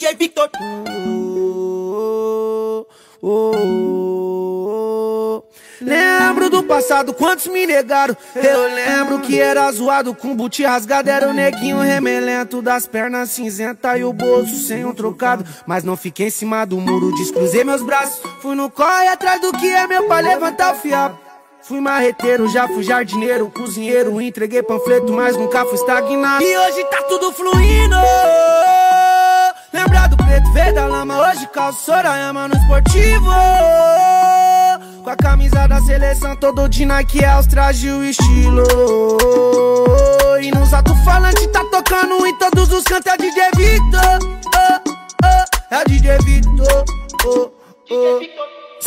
DJ Victor. Oh, oh, oh. Lembro do passado, quantos me negaram. Eu lembro que era zoado com boot rasgado. Era o neguinho remelento das pernas cinzenta e o bolso sem um trocado. Mas não fiquei em cima do muro, descruzei meus braços. Fui no corre atrás do que é meu pra levantar o fiapo. Fui marreteiro, já fui jardineiro, cozinheiro, entreguei panfleto, mas nunca fui estagnado. E hoje tá tudo fluindo. Calço Sorayama no esportivo. Com a camisa da seleção, todo de Nike é os trajes o estilo. E nos atos falante tá tocando em todos os cantos, é DJ Vitor. Oh, oh, é DJ Vitor. Oh, oh.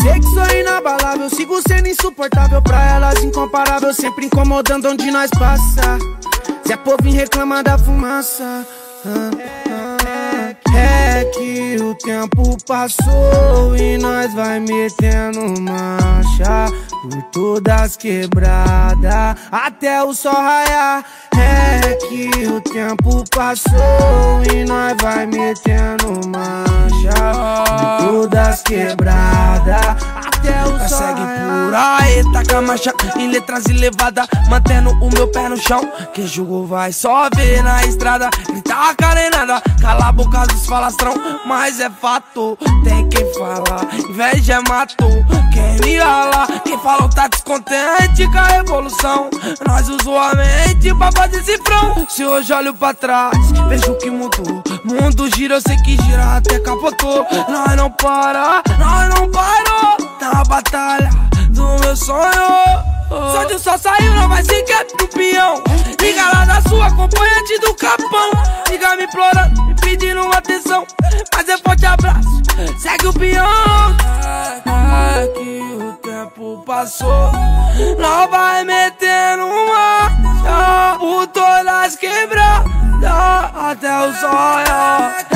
Sei que sou inabalável, sigo sendo insuportável pra elas, incomparável, sempre incomodando onde nós passa. Se a povo reclama da fumaça. Ah, ah, é que o tempo passou e nós vai metendo marcha por todas quebradas até o sol raiar. É que o tempo passou e nós vai metendo marcha por todas quebradas o sol Segue por aí, taca marcha em letras elevadas Mantendo o meu pé no chão. Quem julgou vai só ver na estrada Grita a carenada, cala a boca dos falastrão. Mas é fato, tem quem fala Inveja é mato, quem me rala Quem falou tá descontente com a revolução. Nós usou a mente pra fazer cifrão. Se hoje olho pra trás, vejo que mudou. Mundo gira, eu sei que gira até capotou. Nós não para, nós não parou na batalha do meu sonho. Só de um só saiu, não vai sequer pro peão. Liga lá da sua acompanhante do capão. Liga me implorando, me pedindo atenção. Mas é forte abraço, segue o peão. É, que o tempo passou, não vai metendo marcha por todas quebradas até o sonho.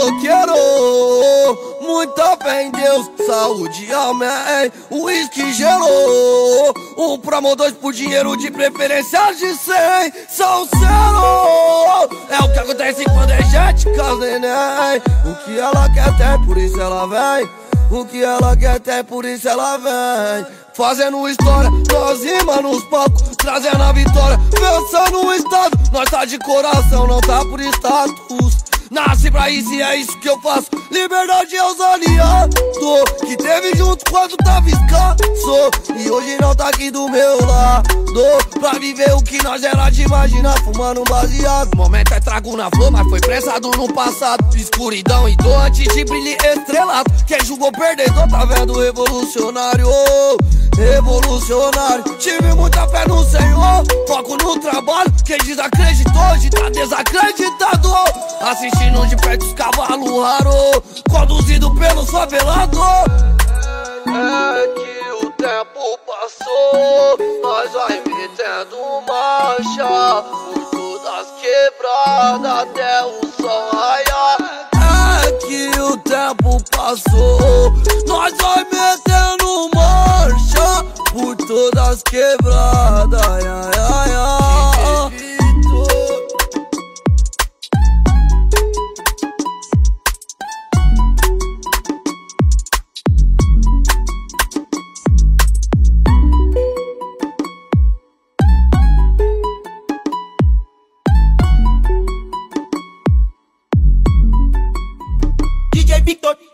Maloqueiro, muita fé em Deus, saúde, amém. Uísque gelou, um promo, dois por dinheiro, de preferência de cem. São zero, é o que acontece quando é gente com neném. O que ela quer ter, por isso ela vem. O que ela quer ter, por isso ela vem. Fazendo história, nós rima nos palcos, trazendo a vitória. Pensando no estado, nós tá de coração, não tá por status. Nasci pra isso e é isso que eu faço. Liberdade é os aliados que teve junto quando tava escasso. E hoje não tá aqui do meu lado. Pra viver o que nós era de imaginar, fumando um baseado. Momento é trago na flor, mas foi prensado no passado. Escuridão e dor antes de brilho estrelado. Quem julgou perdedor tá vendo revolucionário. Revolucionário, tive muita fé no Senhor. Foco no trabalho. Quem desacreditou hoje tá desacreditado. Assistindo de perto os cavalos raros. Conduzido pelo favelado. É que o tempo passou. Nós vai metendo marcha. Por todas quebradas até o sol raiar. É que o tempo passou. Nós vai metendo todas quebradas. Ai, ai, ai. DJ Victor.